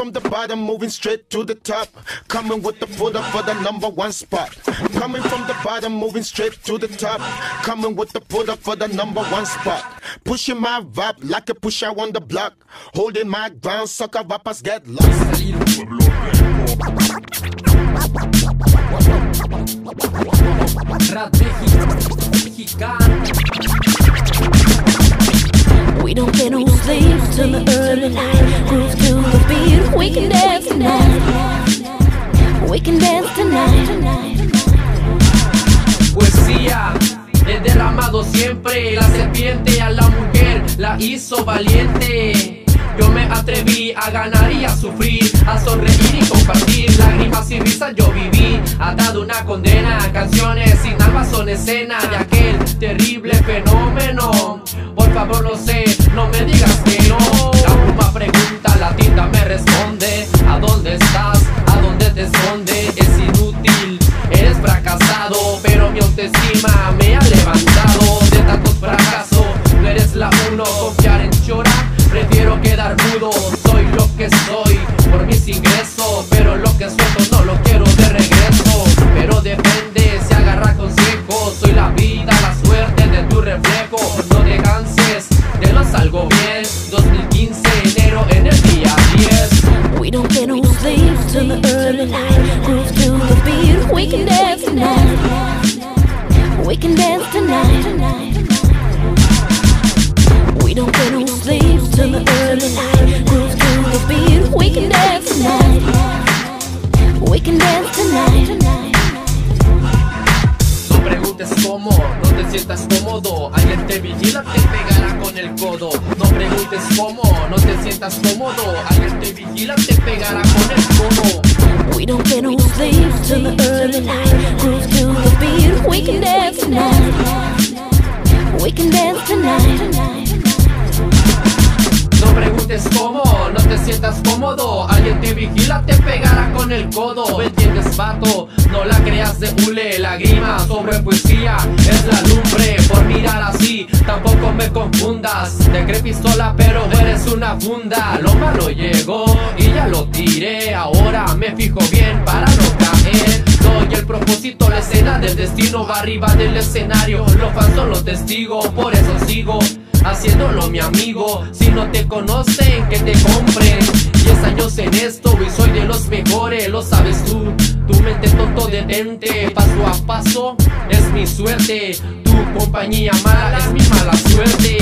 from the bottom, moving straight to the top. Coming with the foot up for the number one spot. Coming from the bottom, moving straight to the top. Coming with the foot up for the number one spot. Pushing my vibe like a pusher on the block. Holding my ground, sucker rappers get lost. We don't get no sleep till the early. Tonight. We can dance tonight. Poesía, he derramado siempre. La serpiente a la mujer la hizo valiente. Yo me atreví a ganar y a sufrir, a sonreír y compartir lágrimas y risas. Yo viví atado una condena, canciones sin alma son escena de aquel terrible fenómeno. Por favor, no sé, no me digas que no. La autoestima me ha levantado de tantos fracasos. No eres la uno, confiar en llorar. Prefiero quedar mudo, soy lo que soy por mis ingresos, pero lo que suelto no lo quiero de regreso. Pero depende, se agarra consejos, soy la vida, la suerte de tu reflejo. No te canses, te lo salgo bien. 2015, enero en el día 10. We don't get no sleep till the early night. Groove to the beat. We can dance tonight. We can dance tonight. We don't get no sleep till the early night. Groove to the beat. We can dance tonight. We can dance tonight. No preguntes cómo, no te sientas cómodo. Alguien te vigila, te pegará con el codo. No preguntes cómo, no te sientas cómodo. Alguien te vigila, te pegará con el codo. We don't get no sleep till the early night. We can dance tonight. We can dance tonight. No preguntes cómo, no te sientas cómodo. Alguien te vigila, te pegará con el codo. ¿Me entiendes, vato? No la creas de hule. Lágrima sobre poesía es la lumbre. Por mirar así, tampoco me confundas. Te cree pistola, pero eres una funda. Lo malo llegó y ya lo tiré. Ahora me fijo bien para no Soy el propósito, la escena del destino va arriba del escenario. Los fans son los testigos, por eso sigo haciéndolo mi amigo. Si no te conocen, que te compren. Diez años en esto y soy de los mejores, lo sabes tú. Tu mente tonto detente, paso a paso es mi suerte. Tu compañía mala es mi mala suerte.